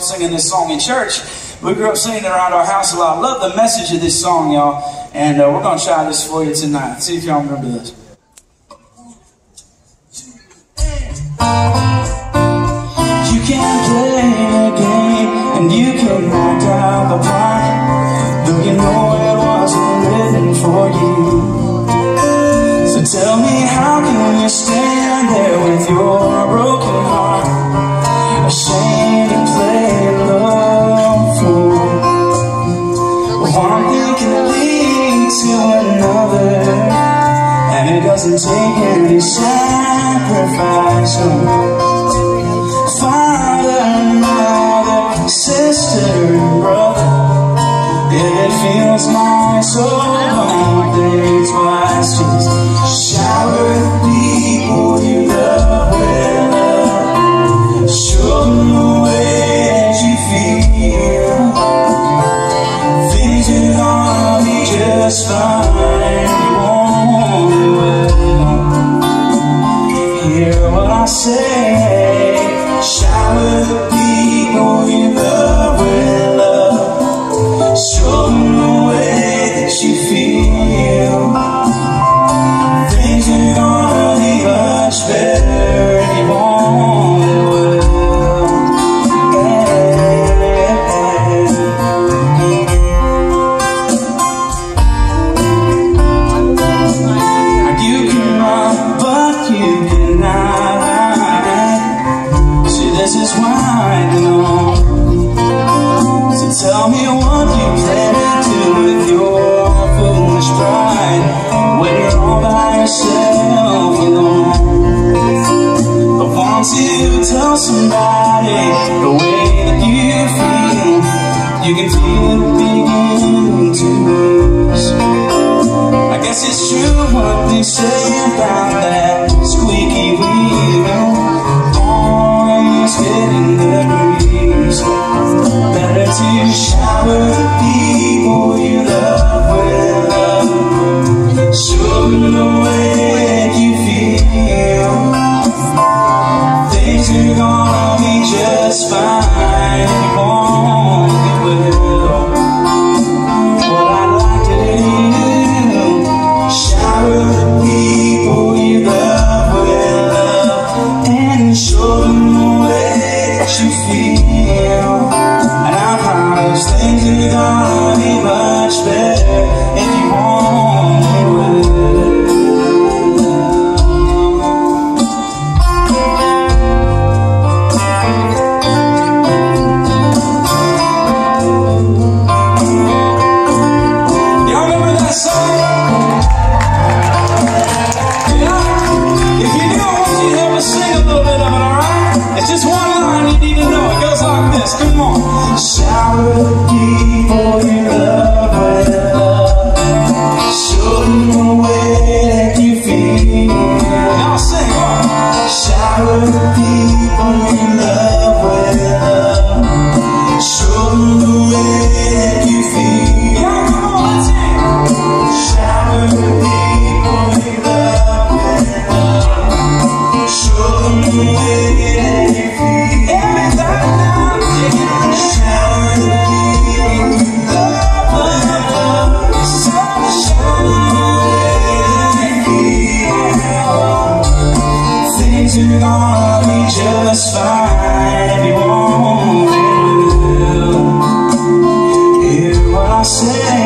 singing this song in church. We grew up singing it around our house a lot. Love the message of this song, y'all. And uh, we're going to try this for you tonight. See if y'all remember this. You can play. 在最艳里。hear what I say. Shower the people you love with somebody the way that you feel. You can feel it begin to lose. I guess it's true what they say about that squeaky wheel. every morning showered you're gonna be just fine if you won't do. Hear what I say.